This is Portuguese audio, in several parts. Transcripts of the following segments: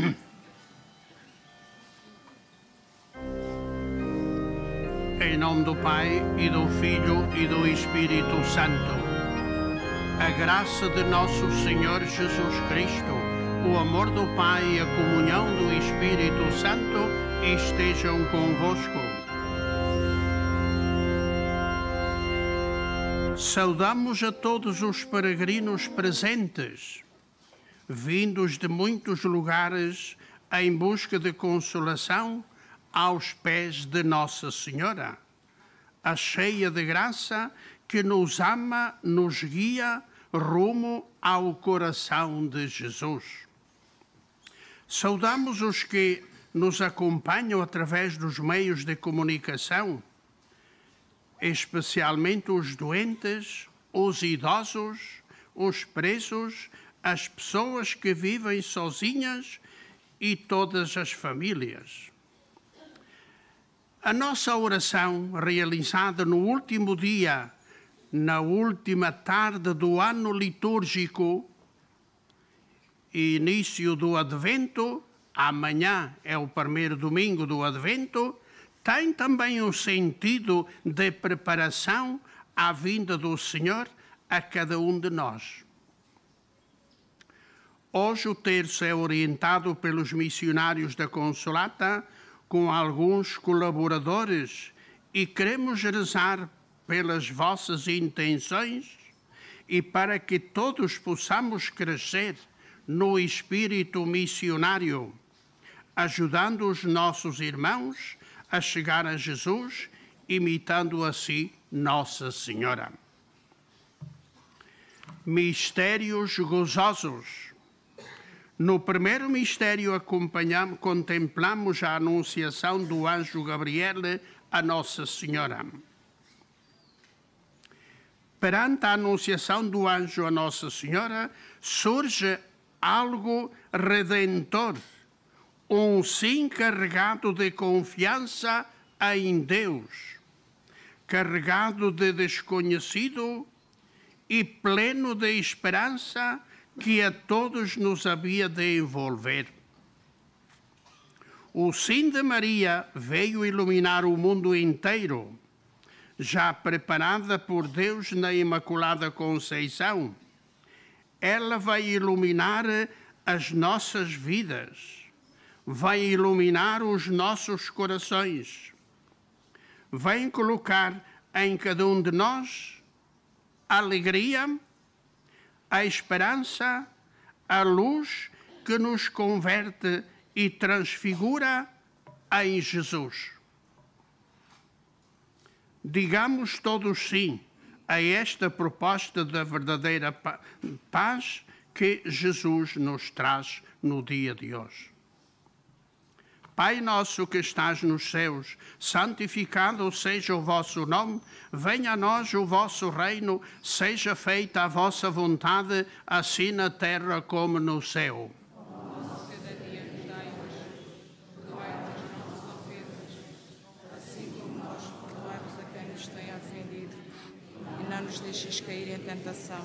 Em nome do Pai e do Filho e do Espírito Santo. A graça de nosso Senhor Jesus Cristo, o amor do Pai e a comunhão do Espírito Santo estejam convosco. Saudamos a todos os peregrinos presentes vindos de muitos lugares em busca de consolação aos pés de Nossa Senhora, a cheia de graça que nos ama, nos guia rumo ao coração de Jesus. Saudamos os que nos acompanham através dos meios de comunicação, especialmente os doentes, os idosos, os presos, as pessoas que vivem sozinhas e todas as famílias. A nossa oração, realizada no último dia, na última tarde do ano litúrgico, início do Advento, amanhã é o primeiro domingo do Advento, tem também um sentido de preparação à vinda do Senhor a cada um de nós. Hoje o terço é orientado pelos missionários da Consolata com alguns colaboradores e queremos rezar pelas vossas intenções e para que todos possamos crescer no espírito missionário, ajudando os nossos irmãos a chegar a Jesus, imitando assim Nossa Senhora. Mistérios gozosos. No primeiro mistério, contemplamos a anunciação do anjo Gabriel a Nossa Senhora. Perante a anunciação do anjo a Nossa Senhora, surge algo redentor, um sim carregado de confiança em Deus, carregado de desconhecido e pleno de esperança que a todos nos havia de envolver. O sim de Maria veio iluminar o mundo inteiro, já preparada por Deus na Imaculada Conceição. Ela vai iluminar as nossas vidas, vai iluminar os nossos corações, vai colocar em cada um de nós alegria, a esperança, a luz que nos converte e transfigura em Jesus. Digamos todos sim a esta proposta da verdadeira paz que Jesus nos traz no dia de hoje. Pai nosso que estás nos céus, santificado seja o vosso nome, venha a nós o vosso reino, seja feita a vossa vontade, assim na terra como no céu. Não nos deixes cair em tentação.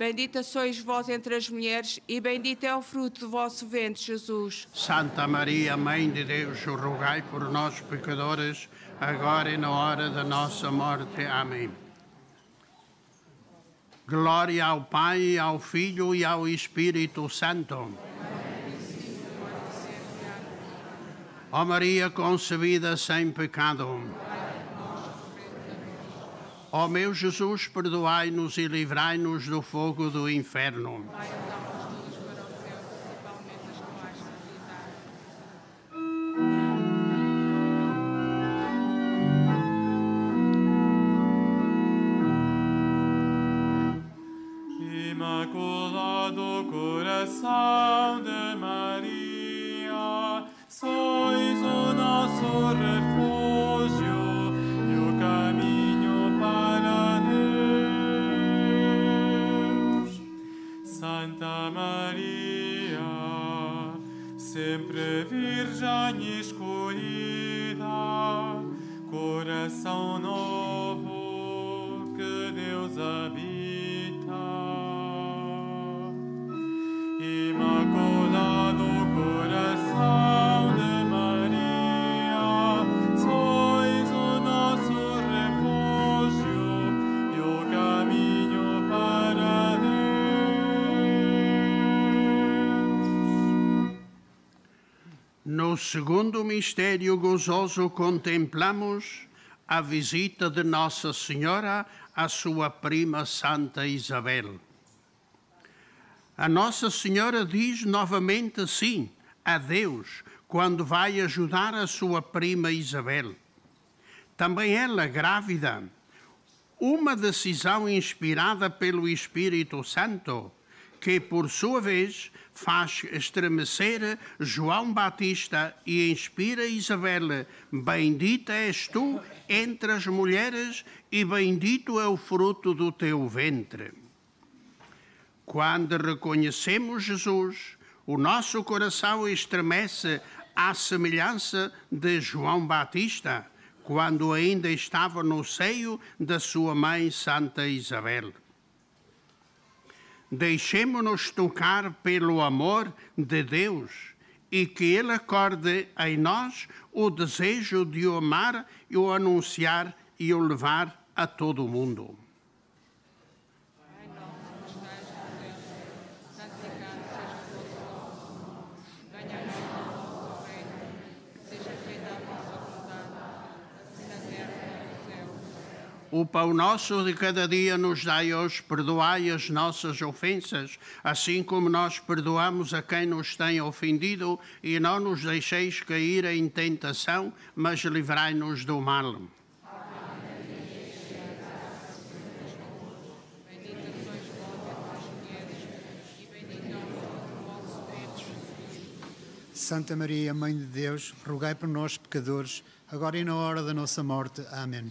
bendita sois vós entre as mulheres, e bendito é o fruto do vosso ventre, Jesus. Santa Maria, Mãe de Deus, rogai por nós, pecadores, agora e na hora da nossa morte. Amém. Glória ao Pai, ao Filho e ao Espírito Santo. Ó Maria concebida sem pecado. Ó meu Jesus, perdoai-nos e livrai-nos do fogo do inferno. Imaculado coração de Maria, sois o nosso refúgio Maria, sempre Virgem escolhida, coração novo que Deus habita. No segundo mistério gozoso contemplamos a visita de Nossa Senhora à sua prima Santa Isabel. A Nossa Senhora diz novamente sim a Deus quando vai ajudar a sua prima Isabel. Também ela, grávida, uma decisão inspirada pelo Espírito Santo, que por sua vez faz estremecer João Batista e inspira Isabel: Bendita és tu entre as mulheres e bendito é o fruto do teu ventre. Quando reconhecemos Jesus, o nosso coração estremece à semelhança de João Batista, quando ainda estava no seio da sua mãe Santa Isabel. Deixemos-nos tocar pelo amor de Deus e que Ele acorde em nós o desejo de o amar e o anunciar e o levar a todo o mundo. O pão nosso de cada dia nos dai hoje, perdoai as nossas ofensas, assim como nós perdoamos a quem nos tem ofendido, e não nos deixeis cair em tentação, mas livrai-nos do mal. Santa Maria, Mãe de Deus, rogai por nós, pecadores, agora e na hora da nossa morte. Amém.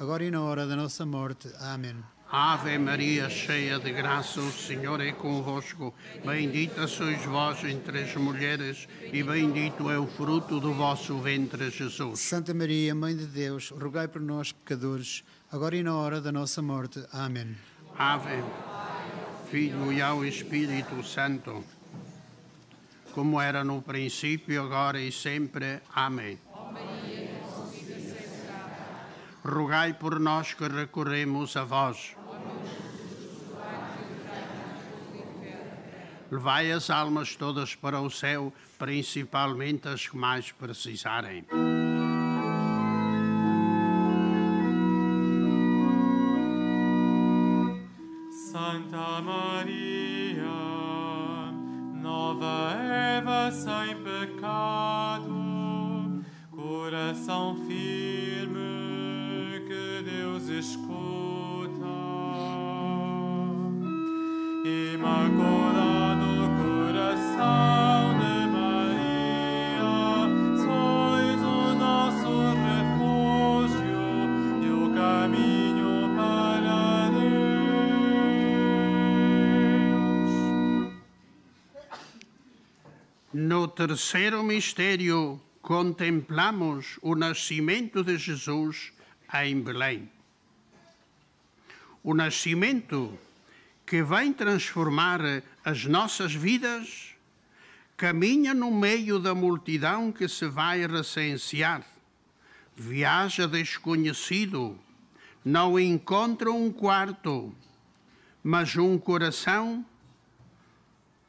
agora e na hora da nossa morte. Amém. Ave Maria, cheia de graça, o Senhor é convosco. Bendita sois vós entre as mulheres, e bendito é o fruto do vosso ventre, Jesus. Santa Maria, Mãe de Deus, rogai por nós, pecadores, agora e na hora da nossa morte. Amém. Ave, Filho e ao Espírito Santo, como era no princípio, agora e sempre. Amém. Rogai por nós que recorremos a vós. Levai as almas todas para o céu, principalmente as que mais precisarem. Santa Maria, nova Eva sem pecado, coração firme No terceiro mistério, contemplamos o nascimento de Jesus em Belém. O nascimento que vai transformar as nossas vidas caminha no meio da multidão que se vai recensear. Viaja desconhecido, não encontra um quarto, mas um coração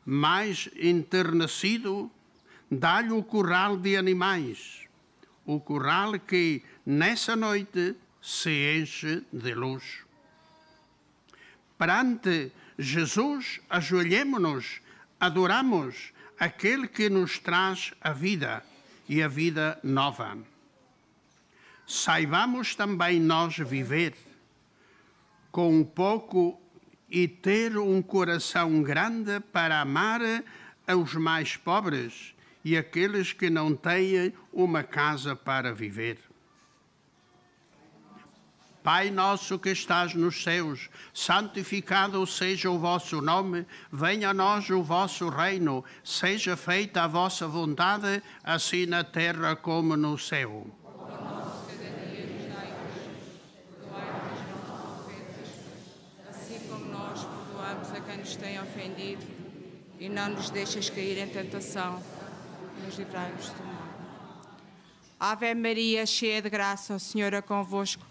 mais enternecido, dá-lhe o curral de animais, o curral que nessa noite se enche de luz. Perante Jesus, ajoelhemos-nos, adoramos aquele que nos traz a vida e a vida nova. Saibamos também nós viver com um pouco e ter um coração grande para amar aos mais pobres e aqueles que não têm uma casa para viver. Pai nosso que estás nos céus, santificado seja o vosso nome, venha a nós o vosso reino, seja feita a vossa vontade, assim na terra como no céu. Assim nos tem ofendido, e não nos deixes cair em tentação, mas livrai-nos do mal. Ave Maria, cheia de graça, o Senhor é convosco.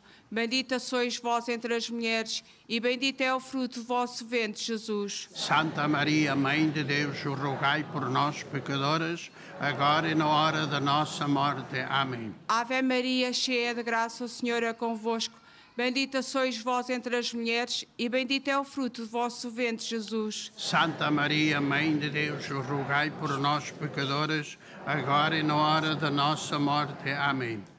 Bendita sois vós entre as mulheres, e bendito é o fruto do vosso ventre, Jesus. Santa Maria, Mãe de Deus, rogai por nós, pecadores, agora e na hora da nossa morte. Amém. Ave Maria, cheia de graça, o Senhor é convosco. Bendita sois vós entre as mulheres, e bendito é o fruto do vosso ventre, Jesus. Santa Maria, Mãe de Deus, rogai por nós, pecadores, agora e na hora da nossa morte. Amém.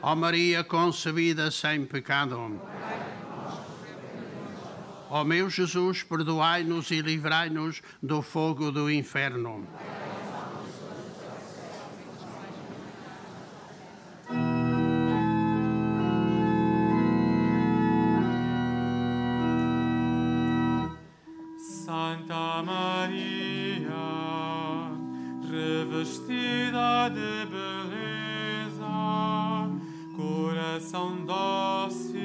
Ó Maria concebida sem pecado. Ó meu Jesus, perdoai-nos e livrai-nos do fogo do inferno. Santa Maria, revestida de beleza, coração dócil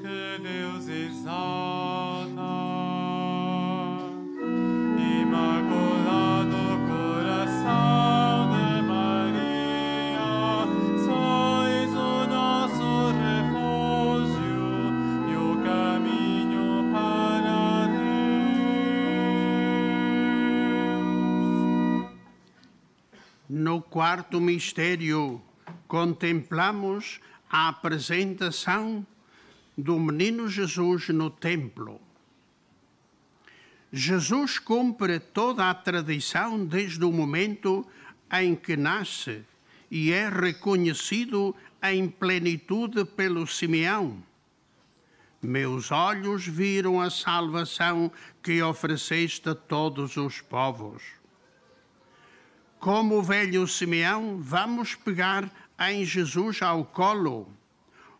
que Deus exalta. Imaculado coração de Maria, sois o nosso refúgio e o caminho para Deus. No quarto mistério, contemplamos a apresentação do menino Jesus no templo. Jesus cumpre toda a tradição desde o momento em que nasce e é reconhecido em plenitude pelo Simeão. Meus olhos viram a salvação que ofereceste a todos os povos. Como o velho Simeão, vamos pegar em Jesus ao colo,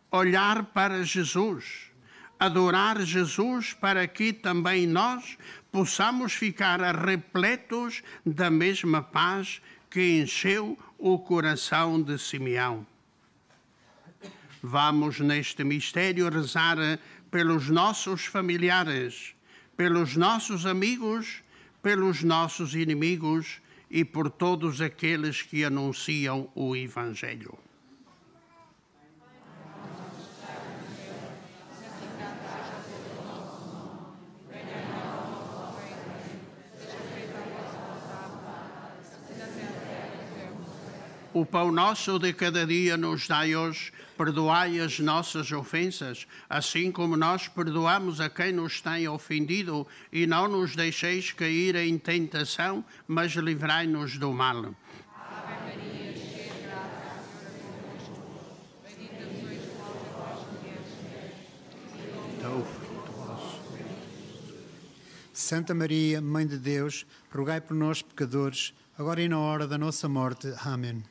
olhar para Jesus, adorar Jesus para que também nós possamos ficar repletos da mesma paz que encheu o coração de Simeão. Vamos neste mistério rezar pelos nossos familiares, pelos nossos amigos, pelos nossos inimigos e por todos aqueles que anunciam o Evangelho. O pão nosso de cada dia nos dai hoje, perdoai as nossas ofensas, assim como nós perdoamos a quem nos tem ofendido, e não nos deixeis cair em tentação, mas livrai-nos do mal. Santa Maria, Mãe de Deus, rogai por nós, pecadores, agora e na hora da nossa morte. Amém.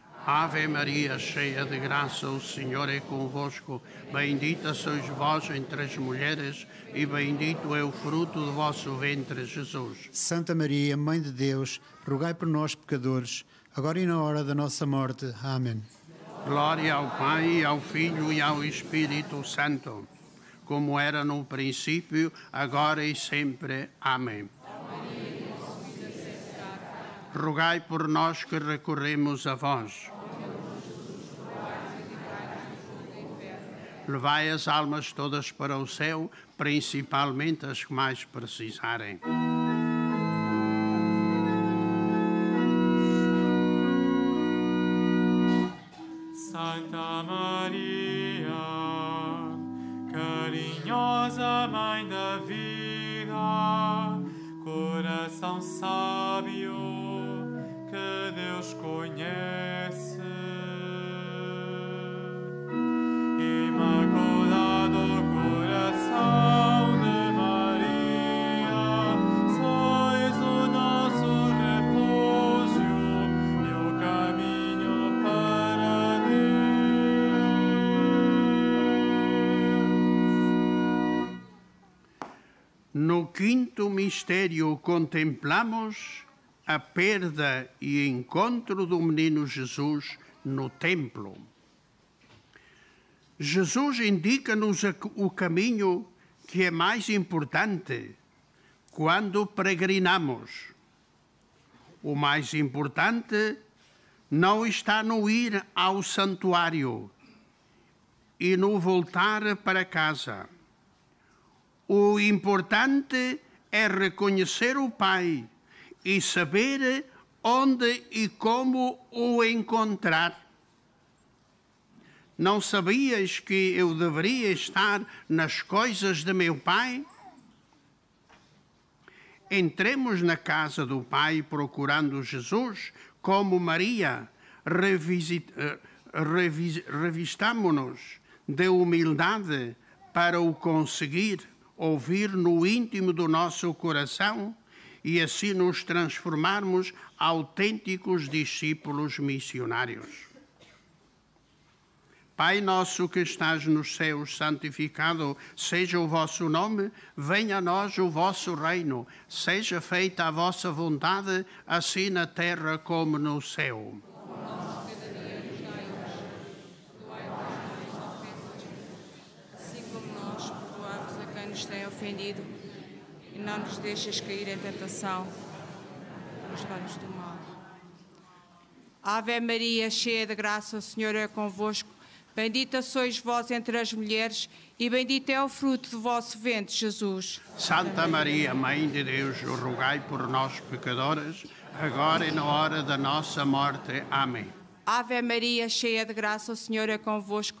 Ave Maria, cheia de graça, o Senhor é convosco. Bendita sois vós entre as mulheres, e bendito é o fruto do vosso ventre, Jesus. Santa Maria, Mãe de Deus, rogai por nós, pecadores, agora e na hora da nossa morte. Amém. Glória ao Pai, ao Filho e ao Espírito Santo, como era no princípio, agora e sempre. Amém. Rogai por nós que recorremos a vós. Levai as almas todas para o céu, principalmente as que mais precisarem. Santa Maria, carinhosa Mãe da vida, coração sábio No quinto mistério contemplamos a perda e encontro do menino Jesus no templo. Jesus indica-nos o caminho que é mais importante quando peregrinamos. O mais importante não está no ir ao santuário e no voltar para casa. O importante é reconhecer o Pai e saber onde e como o encontrar. Não sabias que eu deveria estar nas coisas de meu Pai? Entremos na casa do Pai procurando Jesus, como Maria, eh, revis- revistamo-nos de humildade para o conseguir ouvir no íntimo do nosso coração e assim nos transformarmos autênticos discípulos missionários. Pai nosso que estás nos céus, santificado seja o vosso nome, venha a nós o vosso reino, seja feita a vossa vontade, assim na terra como no céu. Ofendido e não nos deixes cair em tentação. Nos livrai-nos do mal. Ave Maria, cheia de graça, o Senhor é convosco. Bendita sois vós entre as mulheres, e bendito é o fruto do vosso ventre, Jesus. Santa Maria, Mãe de Deus, rogai por nós, pecadores, agora e na hora da nossa morte. Amém. Ave Maria, cheia de graça, o Senhor é convosco.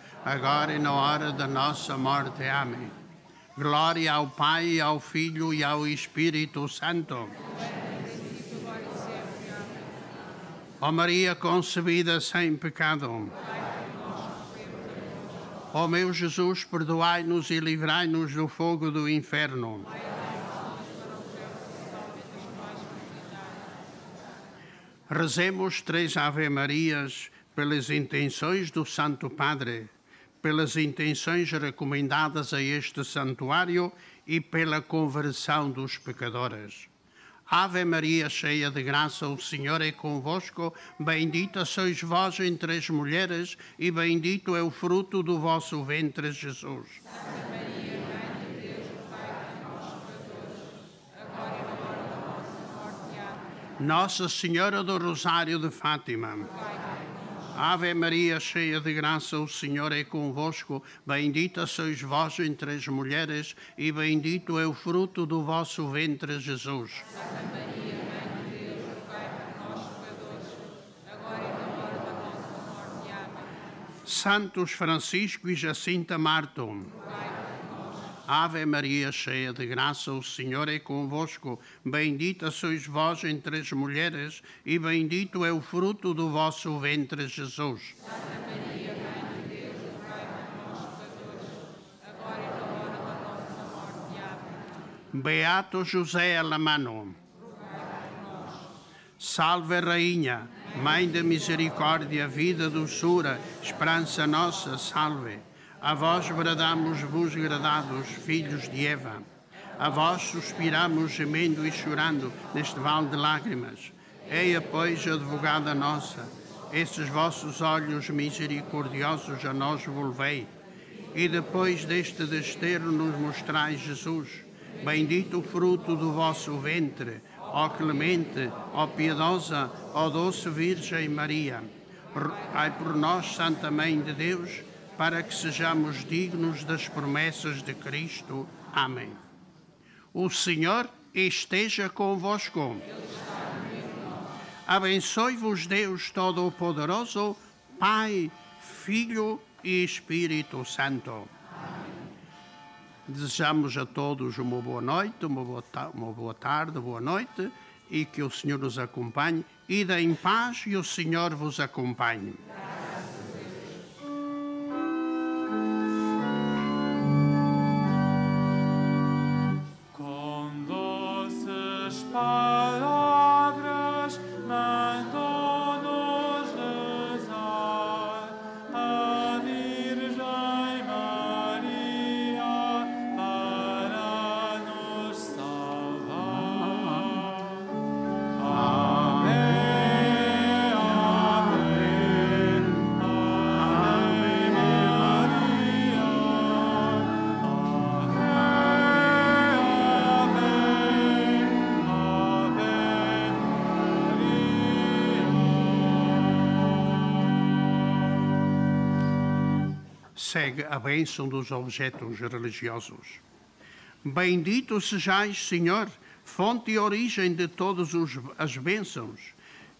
agora e na hora da nossa morte. Amém. Glória ao Pai, ao Filho e ao Espírito Santo. Ó Maria concebida sem pecado. Ó meu Jesus, perdoai-nos e livrai-nos do fogo do inferno. Rezemos três Ave-Marias pelas intenções do Santo Padre, pelas intenções recomendadas a este santuário e pela conversão dos pecadores. Ave Maria, cheia de graça, o Senhor é convosco. Bendita sois vós entre as mulheres, e bendito é o fruto do vosso ventre, Jesus. Nossa. Nossa Senhora do Rosário de Fátima. Ave Maria, cheia de graça, o Senhor é convosco. Bendita sois vós entre as mulheres, e bendito é o fruto do vosso ventre, Jesus. Santos Francisco e Jacinta Marto. Ave Maria, cheia de graça, o Senhor é convosco. Bendita sois vós entre as mulheres, e bendito é o fruto do vosso ventre, Jesus. Santa Maria, nós, pecadores, agora e na hora da nossa morte. Beato José Alamano. Salve Rainha, Mãe de misericórdia, vida, doçura, esperança nossa, salve. A vós bradamos-vos gradados, filhos de Eva. A vós suspiramos, gemendo e chorando neste vale de lágrimas. Eia, pois, advogada nossa, esses vossos olhos misericordiosos a nós volvei. E depois deste desterro nos mostrai Jesus. Bendito o fruto do vosso ventre, ó clemente, ó piedosa, ó doce Virgem Maria. Ai por nós, Santa Mãe de Deus, para que sejamos dignos das promessas de Cristo. Amém. O Senhor esteja convosco. Abençoe-vos Deus Todo-Poderoso, Pai, Filho e Espírito Santo. Desejamos a todos uma boa noite, uma boa, uma boa tarde, boa noite e que o Senhor nos acompanhe. Ida em paz e o Senhor vos acompanhe. Segue a bênção dos objetos religiosos. Bendito sejais, Senhor, fonte e origem de todas as bênçãos,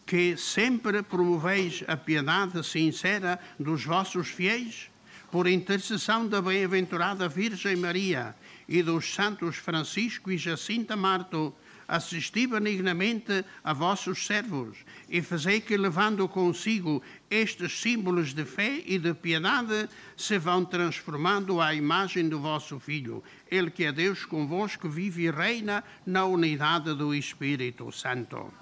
que sempre promoveis a piedade sincera dos vossos fiéis, por intercessão da bem-aventurada Virgem Maria e dos santos Francisco e Jacinta Marto, assisti benignamente a vossos servos e fazei que, levando consigo estes símbolos de fé e de piedade, se vão transformando à imagem do vosso Filho, Ele que é Deus convosco, vive e reina na unidade do Espírito Santo.